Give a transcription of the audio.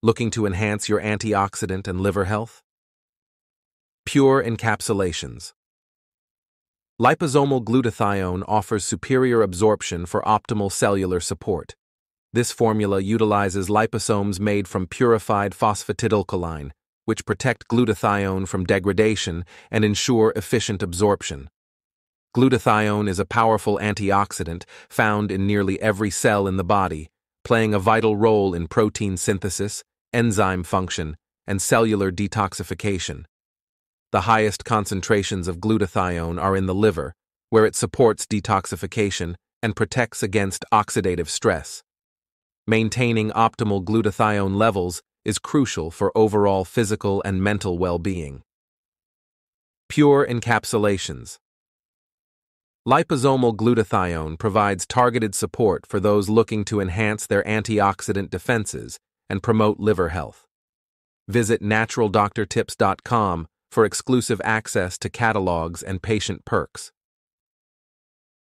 Looking to enhance your antioxidant and liver health? Pure encapsulations. Liposomal glutathione offers superior absorption for optimal cellular support. This formula utilizes liposomes made from purified phosphatidylcholine, which protect glutathione from degradation and ensure efficient absorption. Glutathione is a powerful antioxidant found in nearly every cell in the body, playing a vital role in protein synthesis, enzyme function, and cellular detoxification. The highest concentrations of glutathione are in the liver, where it supports detoxification and protects against oxidative stress. Maintaining optimal glutathione levels is crucial for overall physical and mental well being. Pure encapsulations. Liposomal glutathione provides targeted support for those looking to enhance their antioxidant defenses and promote liver health. Visit naturaldoctortips.com for exclusive access to catalogs and patient perks.